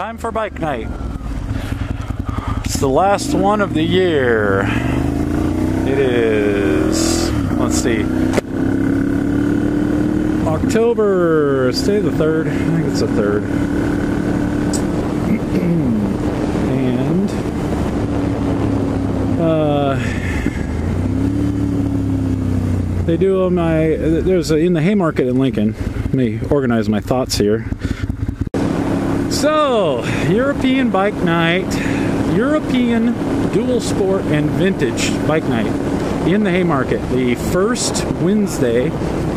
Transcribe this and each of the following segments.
time for bike night. It's the last one of the year. It is, let's see, October, stay the 3rd. I think it's the 3rd. and, uh, they do my, there's a, in the Haymarket in Lincoln. Let me organize my thoughts here. So, European Bike Night, European Dual Sport and Vintage Bike Night in the Haymarket, the first Wednesday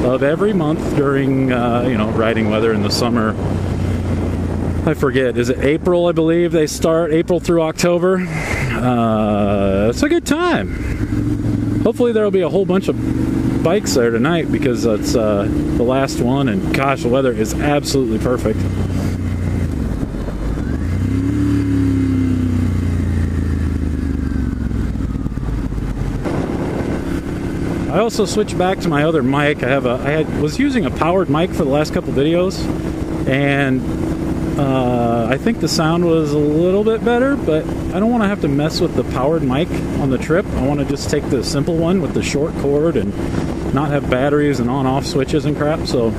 of every month during, uh, you know, riding weather in the summer. I forget, is it April, I believe they start, April through October? Uh, it's a good time. Hopefully, there'll be a whole bunch of bikes there tonight because it's uh, the last one, and gosh, the weather is absolutely perfect. I also switched back to my other mic. I have a I had, was using a powered mic for the last couple videos, and uh, I think the sound was a little bit better. But I don't want to have to mess with the powered mic on the trip. I want to just take the simple one with the short cord and not have batteries and on-off switches and crap. So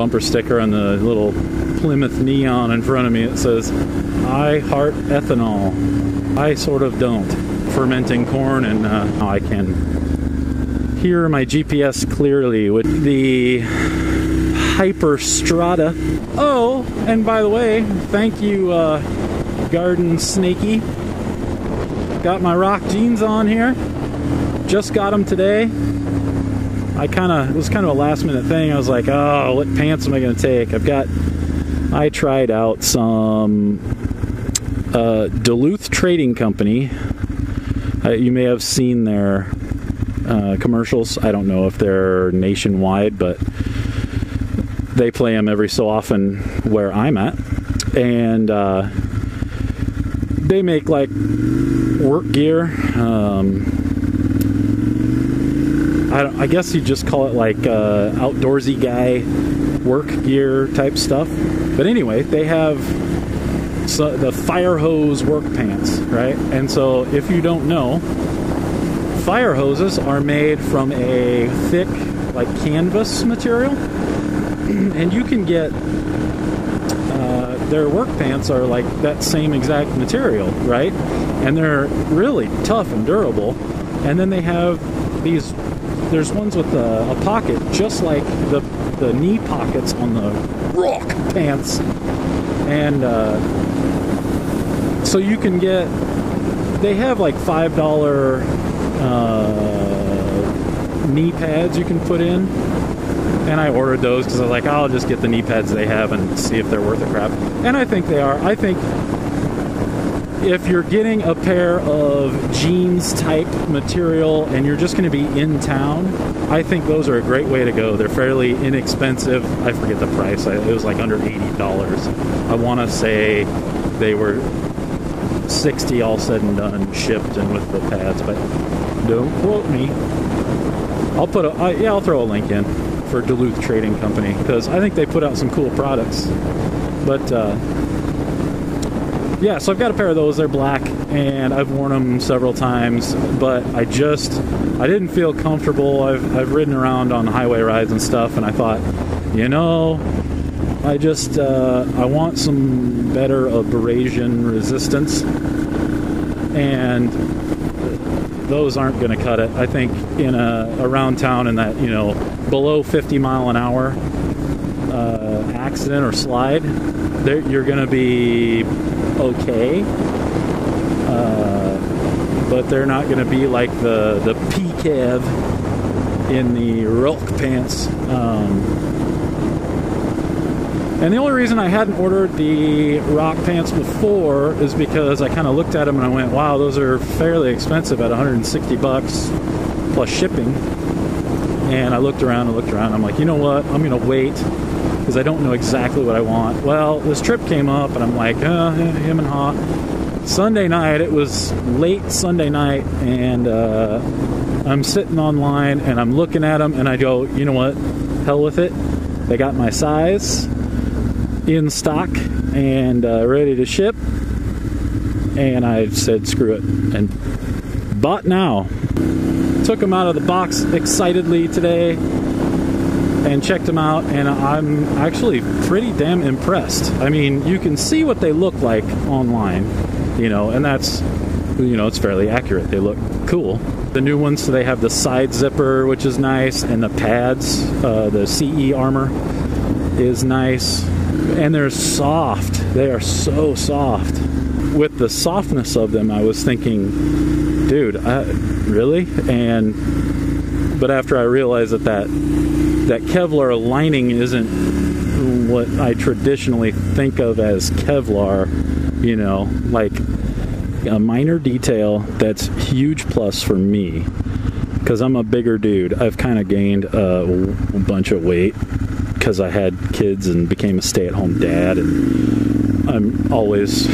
bumper sticker on the little Plymouth neon in front of me. It says, I heart ethanol. I sort of don't. Fermenting corn, and uh, I can hear my GPS clearly with the Hyperstrada. Oh, and by the way, thank you, uh, Garden Snaky. Got my RHOK jeans on here. Just got them today. I kind of it was kind of a last minute thing. I was like, oh, what pants am I going to take? I've got. I tried out some uh, Duluth Trading Company. Uh, you may have seen their uh, commercials. I don't know if they're nationwide, but they play them every so often where I'm at, and uh, they make like work gear. Um, I, I guess you just call it like uh, outdoorsy guy work gear type stuff. But anyway, they have so the fire hose work pants, right? And so if you don't know, fire hoses are made from a thick, like canvas material, and you can get uh, their work pants are like that same exact material, right? And they're really tough and durable. And then they have these there's ones with a, a, pocket just like the the knee pockets on the RHOK pants, and uh, so you can get. They have like five dollar uh, knee pads you can put in, and I ordered those because I was like, I'll just get the knee pads they have and see if they're worth a crap. And I think they are. I think if you're getting a pair of jeans type material and you're just going to be in town, I think those are a great way to go. They're fairly inexpensive. I forget the price. It was like under $80. I want to say they were 60 all said and done, shipped and with the pads, but don't quote me. I'll put a I, yeah, I'll throw a link in for Duluth Trading Company because I think they put out some cool products. But uh, yeah, so I've got a pair of those. They're black, and I've worn them several times. But I just I didn't feel comfortable. I've I've ridden around on highway rides and stuff, and I thought, you know, I just uh, I want some better abrasion resistance, and those aren't going to cut it. I think in a around town in that you know below 50 mile an hour uh, accident or slide, you're going to be okay. Uh, but they're not going to be like the the PCAV in the RHOK pants. Um, and the only reason I hadn't ordered the RHOK pants before is because I kind of looked at them and I went, "Wow, those are fairly expensive at 160 bucks plus shipping." And I looked around and looked around. I'm like, you know what? I'm gonna wait because I don't know exactly what I want. Well, this trip came up, and I'm like, uh, him and haw. Sunday night, it was late Sunday night, and uh, I'm sitting online and I'm looking at them and I go, you know what? Hell with it. They got my size in stock and uh, ready to ship. And I said, screw it. And bought now. Took them out of the box excitedly today and checked them out, and I'm actually pretty damn impressed. I mean, you can see what they look like online, you know, and that's, you know, it's fairly accurate. They look cool. The new ones, so they have the side zipper, which is nice, and the pads, uh, the CE armor is nice, and they're soft. They are so soft. With the softness of them, I was thinking, dude, I, really? And but after I realized that that that Kevlar lining isn't what I traditionally think of as Kevlar, you know, like a minor detail that's huge plus for me because I'm a bigger dude. I've kind of gained a, bunch of weight because I had kids and became a stay-at-home dad, and I'm always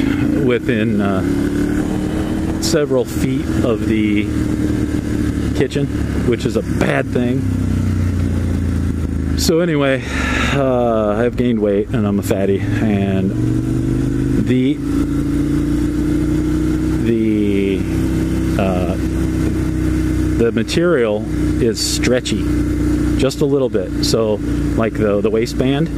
within uh, several feet of the kitchen, which is a bad thing. So anyway, uh, I've gained weight and I'm a fatty, and the the uh, the material is stretchy, just a little bit. So like the the waistband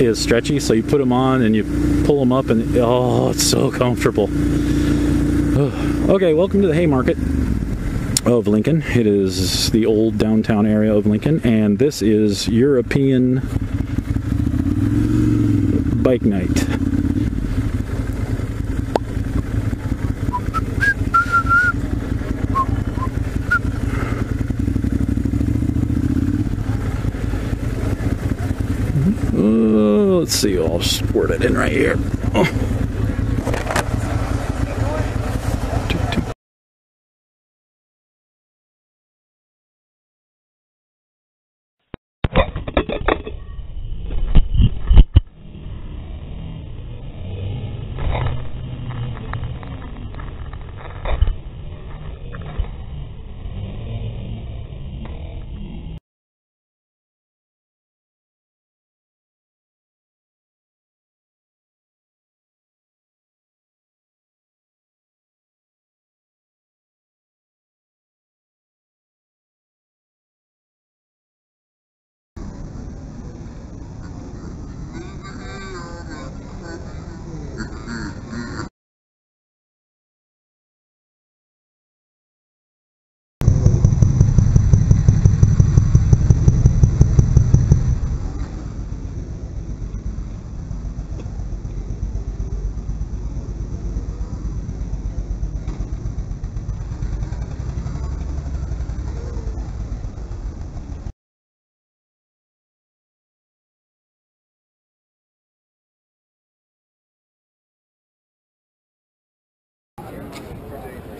is stretchy, so you put them on and you pull them up, and oh, it's so comfortable. okay, welcome to the Haymarket of Lincoln. It is the old downtown area of Lincoln, and this is European Bike Night. Uh, let's see, I'll squirt it in right here. Oh.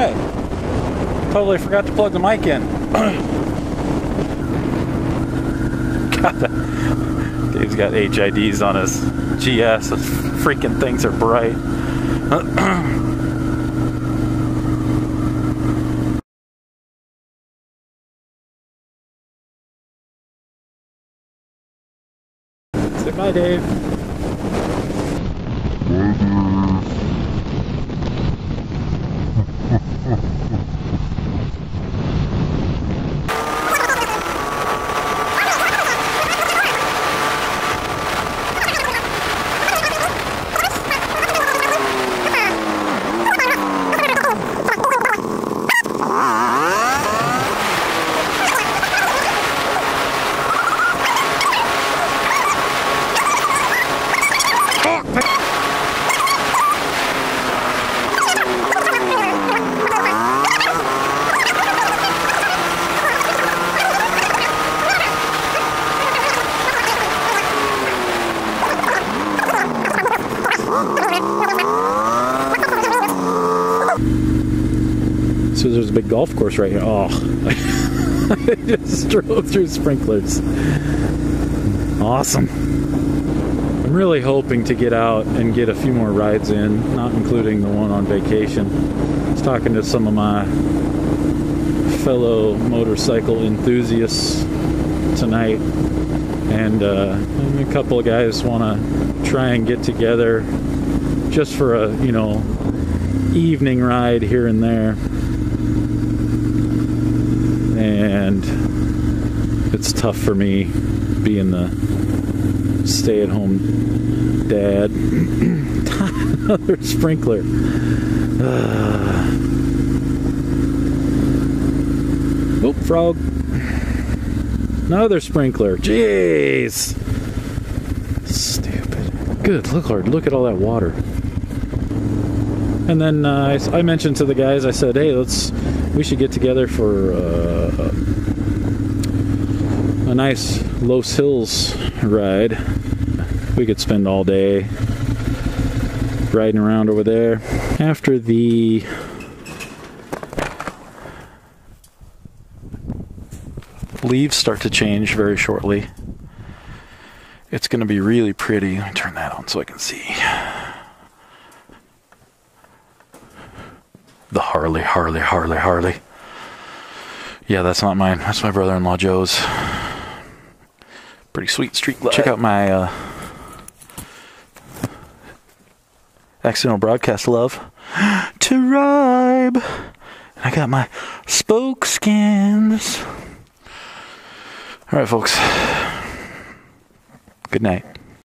right. Totally forgot to plug the mic in. Dave's got HIDs on his GS. Those freaking things are bright. Say bye, Dave. Golf course right here. Oh, I just drove through sprinklers. Awesome. I'm really hoping to get out and get a few more rides in, not including the one on vacation. I was talking to some of my fellow motorcycle enthusiasts tonight, and, uh, and a couple of guys want to try and get together just for a you know evening ride here and there and it's tough for me being the stay-at-home dad. Another sprinkler. Uh. Oh, frog. Another sprinkler. Jeez. Stupid. Good look, Lord, look at all that water. And then uh, I, I mentioned to the guys, I said, hey, let's we should get together for uh, a nice Loess Hills ride. We could spend all day riding around over there. After the leaves start to change very shortly, it's going to be really pretty. Let me turn that on so I can see. The Harley, Harley, Harley, Harley. Yeah, that's not mine. That's my brother-in-law Joe's. Pretty sweet street light. Check out my uh, accidental broadcast love to Ribe. And I got my spoke skins. All right, folks. Good night.